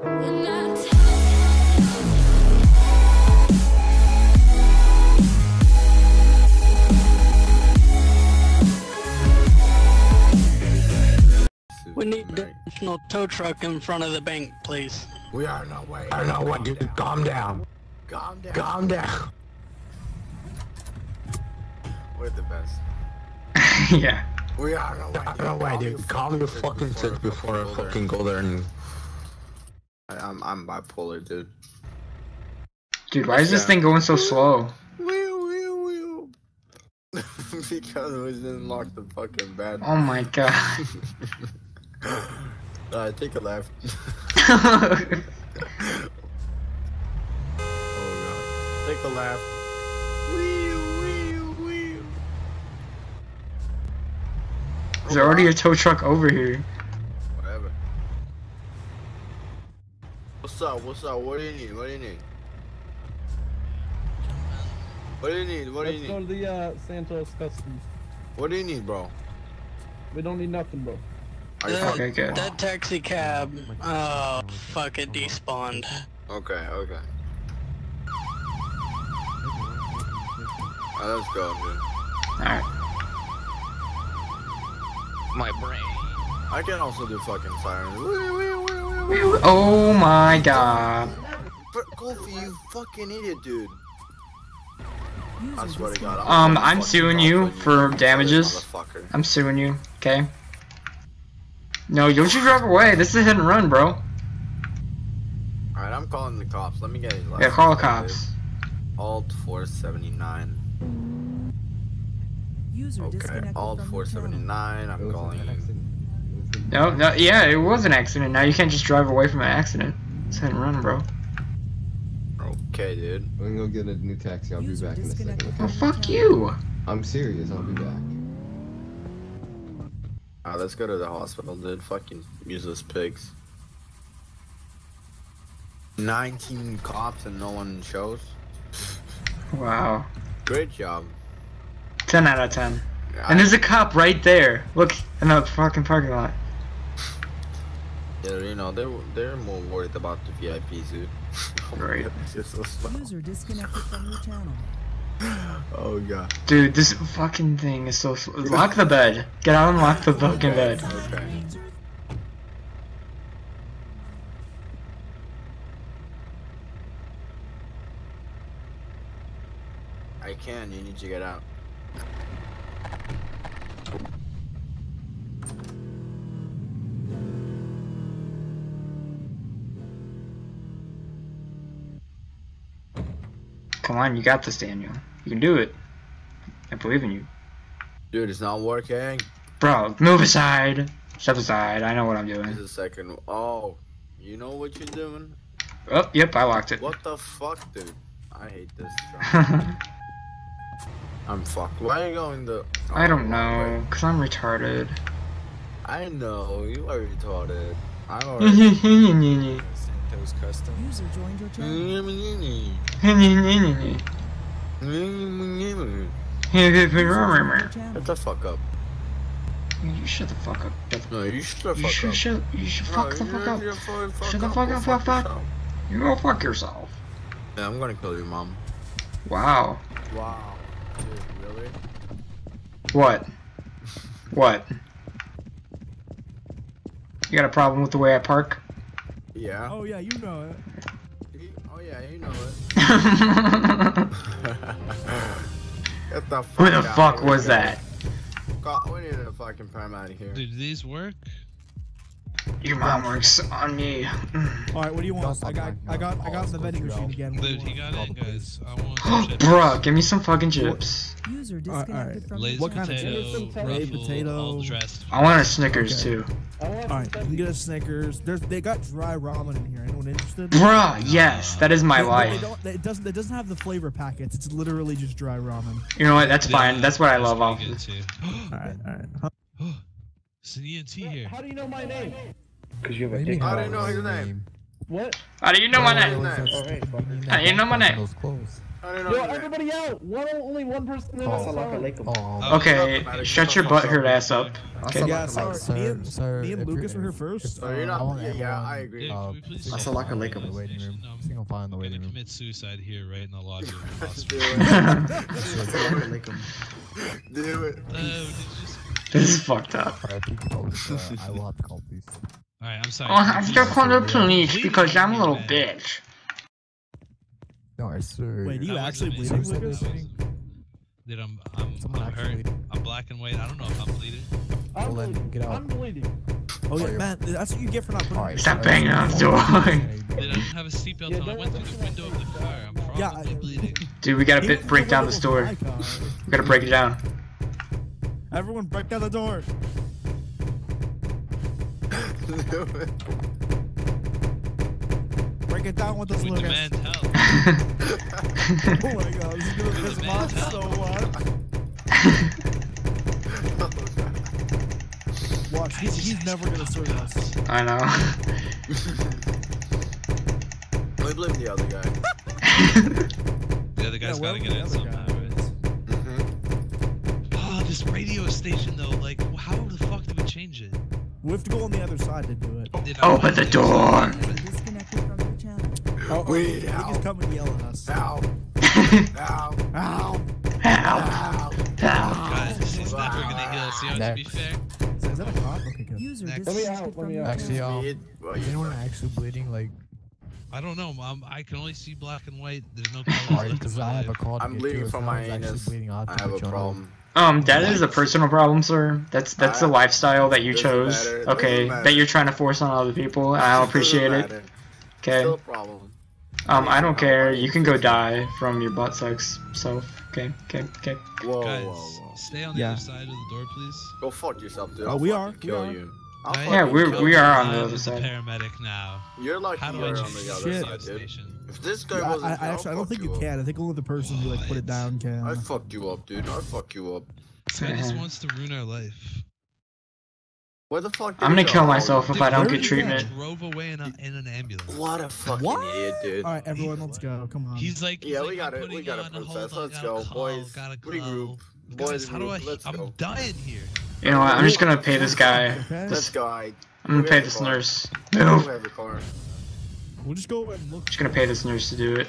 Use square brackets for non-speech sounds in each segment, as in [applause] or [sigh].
We need the additional tow truck in front of the bank, please. We are no way. I don't know what, dude. Calm down. Calm down. Calm down. We're the best. [laughs] yeah. We are no way. No way, dude. Calm your fucking tits before I fucking go there and. I'm I'm bipolar, dude. Dude, why is this thing going so slow? [laughs] Because we didn't lock the fucking bed. Oh my [laughs] god. Alright, take a left. [laughs] oh god. Take a left. There's already a tow truck over here. What's up? What's up? What do you need? What do you need? What do you need? What do you Let's go need? to the uh, Santos Customs. What do you need, bro? We don't need nothing, bro. Are you That, Okay, good. that taxi cab, oh, fuck it, despawned. Okay, okay. Alright, let's go, dude. Alright. My brain. I can also do fucking sirens. Oh my god. But Goofy, you fucking idiot, dude. I swear to God. Um, gonna I'm suing you for you, damages. I'm suing you, okay? No, don't you drive away. This is a hit and run, bro. Alright, I'm calling the cops. Let me get his Yeah, call the cops. Alt 479. User Okay, Alt from your channel. 479. I'm calling. No, no, yeah, it was an accident. Now you can't just drive away from an accident. It's hit and run, bro. Okay, dude. I'm gonna go get a new taxi. I'll be User back in a second. disconnected okay? Oh, fuck you. I'm serious. I'll be back. Alright, let's go to the hospital, dude. Fucking useless pigs. 19 cops and no one shows. Wow. Great job. 10 out of 10. Yeah, And there's a cop right there. Look, in the fucking parking lot. Yeah, you know, they're they're more worried about the VIPs, dude. Oh my Right. God, [laughs] it's so slow. User disconnected from your channel. Oh god. Dude, this fucking thing is so sl- Lock the bed. Get out and lock the fucking bed. Okay. I can, you need to get out. On, you got this, Daniel. You can do it. I believe in you. Dude, it's not working. Bro, move aside. Step aside. I know what I'm doing. Just a second. Oh, you know what you're doing? Oh, yep, I locked it. What the fuck, dude? I hate this. [laughs] I'm fucked. Why are you going the? I oh, don't know, cause I'm retarded. I know you are retarded. I'm [laughs] already. [laughs] Santos User joined your channel. Shut the fuck up. You shut the fuck up. No, you shut the You should up. shut. You should fuck the fuck up. fuck Shut the fuck up, fuck up. yourself. You go fuck yourself. Yeah, I'm gonna kill your mom. Wow. Wow. Dude, really? What? [laughs] What? You got a problem with the way I park? Yeah. Oh yeah, you know it. He- Oh yeah, you know it. [laughs] [laughs] Get the fuck Who the out fuck here. was that? God, we need a fucking paramedic here. Did these work? Your mom works on me. Mm. All right, what do you want? I got. I got, I got the escort vending machine again. What do you Dude, he got in, guys. I want. [gasps] Bruh, give me some fucking chips. User Alright, disconnected alright. from Lazy What your kind of chips? Some ruffle, potato. all the rest. I want a Snickers Okay. too. All right, you can get a Snickers. There's, they got dry ramen in here. Anyone interested? Bruh, yes, that is my They- but They life. it doesn't. It doesn't have the flavor packets. It's literally just dry ramen. You know what? That's fine. That's what I love off. too. [gasps] All right, all right. Huh? [gasps] It's an ENT here. How do you know my name? Cause you have a dick. I how didn't know his name. What? How do you know my name? wait, How do you know my name? I know. Yo, everybody out! One, only one person in Oh. the cell. Okay, shut your butthurt ass up. Okay. Yeah, sorry. Sir, me and, sir, me and Lucas were here first. So you're not. want Yeah, yeah, I agree. Dave, Uh, can we please Assalamu stay in The waiting room. Um, Just gonna find I'm the gonna waiting room. commit suicide here, right in the lobby of [laughs] [laughs] Do it. Do it. Did you just... This is fucked up. Alright, please call this, I will have to call police. Alright, I'm sorry. Oh, I'm Please still just- calling the police Bleeding because I'm a little man. bitch. No, I swear. Wait, you actually wasn't bleeding, me. Lucas? Dude, I'm, I'm, Someone I'm hurt. bleeding. I'm black and white. I don't know if I'm bleeding. I'm Well, then, bleeding. get out. I'm bleeding. Oh yeah, man, that's what you get for not putting. Alright, Stop banging on the door. Dude, I didn't have a seatbelt Yeah, on. I went through the window of the car. I'm probably Yeah, I- bleeding. Dude, we gotta bit, break down the the middle of store. We gotta break it down. Everyone, break down the door. Do [laughs] it. Break it down with us, We Lucas. Oh my god, this is gonna piss him off so much. [laughs] Watch, he's, he's never gonna serve us. I know. [laughs] I blame the other guy. The other guy's Yeah, gotta get the in other somehow, guy right? Mm-hmm. Oh, this radio station though. Like, We have to go on the other side to do it. Did I- Open the door. Disconnected from your channel. Oh, oh, Wait, Nick is ow. coming and yell at us. Ow. Ow. Ow! Help! Ow. Help! God, this is never gonna heal. See, to be Next. fair, Is that a cop? Okay, good. User Next. Let me disconnected out, let from me your out. Actually, channel. um, Speed. Well, is you anyone fuck. actually bleeding? Like, I don't know. Um, I can only see black and white. There's no [laughs] colors alright, left in because my I have a life. call to I'm get bleeding to. If from my someone's actually anus. bleeding, I'll have I to have a put you on hold. problem. Um, that is a personal problem, sir. That's that's the lifestyle that you chose. matter, Okay, that you're trying to force on other people. and I appreciate it. matter. Okay. Still a problem. Um, I don't care. You can go die from your butt sex. So, okay, okay, okay. Whoa, Guys, whoa, whoa. stay on the Yeah. other side of the door, please. Go fuck yourself, dude. Oh, we fucking are, we Kill are. you. I'll Yeah, we're- we are on the other side. paramedic now. You're lucky How do you're I on the the other Shit. side, dude. If this guy I, wasn't I, I actually, I don't think you up. can. I think only the person who like put it down can. I fucked you up, dude. I fuck you up. This guy just uh-huh. wants to ruin our life. Where the fuck? I'm gonna he go? kill myself if Dude, I don't get treatment. Drove away in, a, in an ambulance. What a fucking What? idiot, dude. All right, everyone, let's go. Come on. He's like, he's Yeah, like, we got I'm it. We putting got you it, on hold, princess. I Let's go, boys. Gotta call. Regroup. Boys, how do I? Let's I'm dying here. You know what? I'm just gonna pay this guy. This Let's. I. I'm gonna pay this car. nurse. We Move. have a car. We'll just go and look. Just gonna pay this nurse to do it.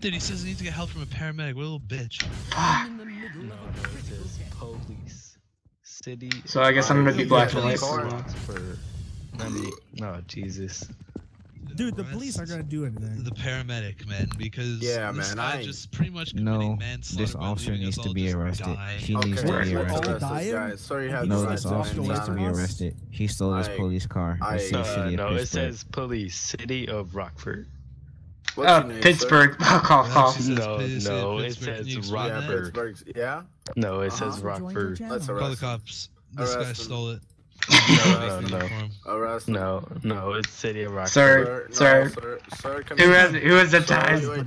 Dude, he says he needs to get help from a paramedic. What a little bitch. Fuck. In the middle of a it critical says check. police, city. So I guess I'm gonna be Yeah, black and white. for. Money. Oh, no, Jesus. Dude, the police aren't gonna do anything. The paramedic, man, because Yeah, this man, guy I- just pretty much No, this officer needs to be arrested. dying. He Okay, needs to be arrested. arrest this dying? guy. Sorry, you No, this officer needs to be arrested. He stole his I- police car. I- That's the Uh, city of no, it says police, city of Rockford. What's Uh, your name. Pittsburgh. [laughs] Fuck off, It cough. actually says No, no, it Pittsburgh. Can you says explain Yeah. Rockford. Yeah. No, it Uh-huh. says User joined your Rockford. channel. Let's Call the cops. This guy stole it. [laughs] No, no, no. Arrest him. No, no, it's city of Rockford. Sir, no, sir. sir, sir, Who has who has the Sir, ties? wait,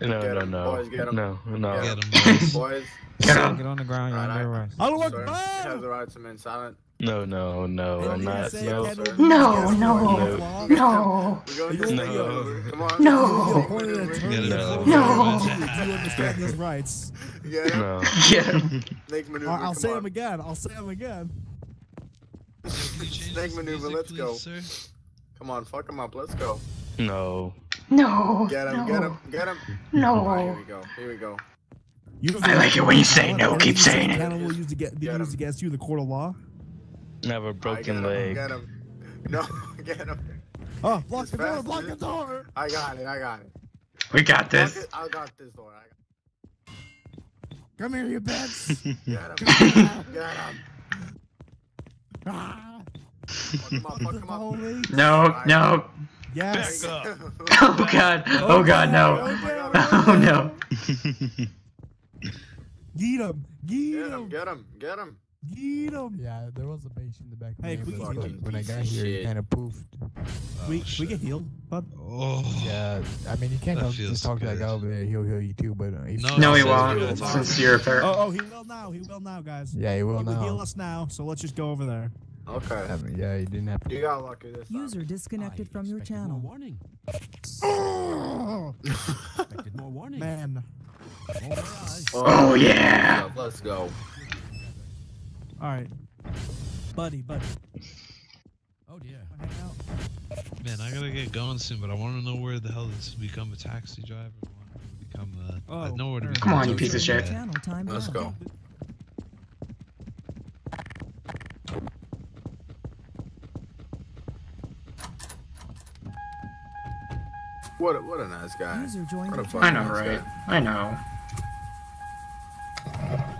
No, no, no. boys, get him. No, no. Get him, [laughs] boys. Boys, Get him. Get on the ground, you're Alright, under arrest. I don't sir, look you have the right to remain silent. No, no, no, I'm you gonna not. say No, Kendall sir. Jenner No, gets no, one no. flaw? No. We're going You to know- take No. over. Come on. No. You're appointed an [laughs] attorney Get in him. Florida. No. Do you understand his rights? Get him. no. Get him. Snake maneuver. I'll come say on. him again. I'll say him again. Yo, can you change Snake maneuver, let's go. sir? Come on, fuck him up. Let's go. No. No. Get him, no. get him, get him. Alright, here No. we go. Here we go. You I like it when you say no, keep saying it. Cannon will use to get be Get him. used against you in the court of law. I have a broken get him, leg. Get him. No, [laughs] get him. Oh, block Just the door! fast, Block the dude. door! I got it. I got it. We got this. I got this door. I Come here, you bitch! got [laughs] Get him. [laughs] Get him. Ah, Fuck him up. Fuck him up. holy. No, no. Yes. [laughs] Oh god. Oh god, no. Oh no. Get him! Get Get him. him! Get him. Get him. Get him! Yeah, there was a patient in the back of Hey, the please heal. but when I got Piece of here, he shit. kind of poofed. We Oh, we shit. get healed, bud. Oh. Yeah, I mean, you can't That go, just talk to that guy over there. He'll heal you too, but uh, if No, No, he won't. real Since you're a par- Oh, oh, he will now. He will now, guys. yeah, he will he will heal us now. So let's just go over there. Okay. I mean, yeah, you didn't have to. You got lucky this time. User disconnected from your channel. warning. Oh, [laughs] Expected more warning. man. Oh, yeah. Let's go. All right, buddy, buddy. Oh dear. Hang out. Man, I gotta get going soon, but I want to know where the hell this become a taxi driver. I want to become a. I Oh, know where to Come on, you piece of shit. guy. Channel Let's out. go. What a, what a nice guy. What a fucking I know, nice right? guy. I know.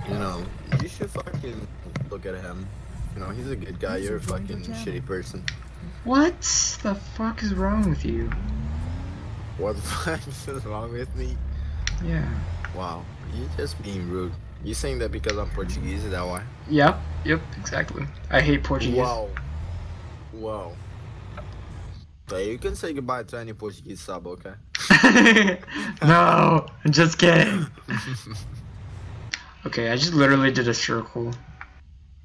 You know, you should fucking look at him. You know, he's a good guy. You're a User joined your fucking shitty person. What the fuck is wrong with you? What the [laughs] fuck is wrong with me? Yeah. Wow, You're just being rude. You saying that because I'm Portuguese? Is that why? Yep. Yep. Exactly. I hate Portuguese. Wow. Wow. Okay, you can say goodbye to any Portuguese sub, okay? [laughs] no, I'm just kidding. [laughs] Okay, I just literally did a circle.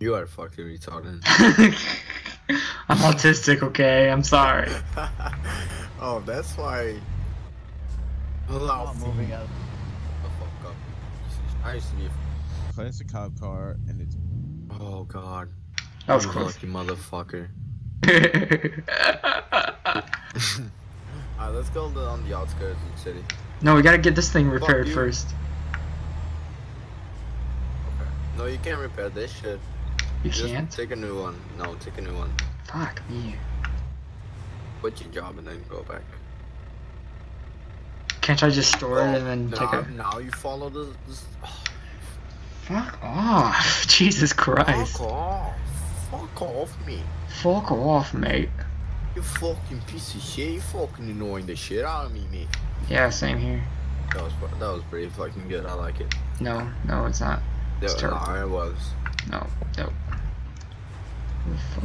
You are fucking retarded. [laughs] I'm autistic, okay? I'm sorry. [laughs] oh, that's why. Allow moving out. The fuck up. I used to be. a Classic cop car, and it's Oh god. That was You close. Lucky motherfucker. [laughs] Alright, let's go to, on the outskirts of the city. no, we gotta get this thing repaired first. Okay. No, you can't repair this shit. You Just can't? take a new one. No, take a new one. Fuck me. Quit your job and then go back. Can't I just store it and then oh, now, take it? now you follow this. this oh, Fuck off. [laughs] Jesus Christ. fuck off. Fuck off me. Fuck off, mate. You fucking piece of shit. You fucking annoying the shit out of me, mate. Yeah, same here. That was that was pretty fucking good. I like it. No, no, it's not. It's That, terrible. nah, it was. No, no.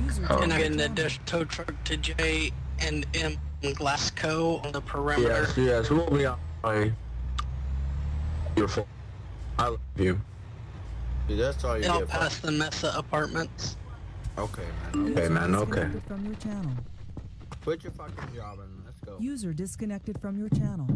User Oh. And I joined get the dish tow truck to J and M Glasgow on the perimeter. Yes, yes, we'll be on my. Beautiful. I love you. Dude, that's all you Out get. pass the Mesa apartments. Okay, man. Okay, man, okay. From your channel. Quit your fucking job and let's go. User disconnected from your channel.